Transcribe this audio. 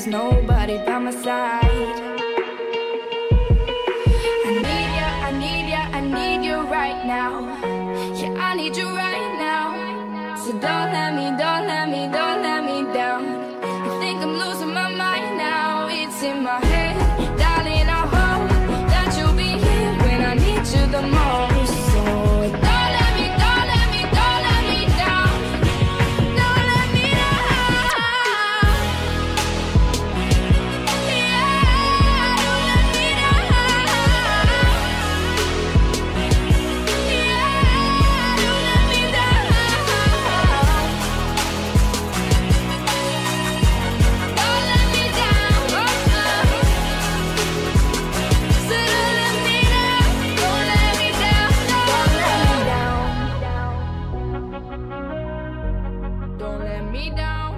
there's nobody by my side. I need you, I need you, I need you right now. Yeah, I need you right now. So don't let me, don't let me, don't let me down.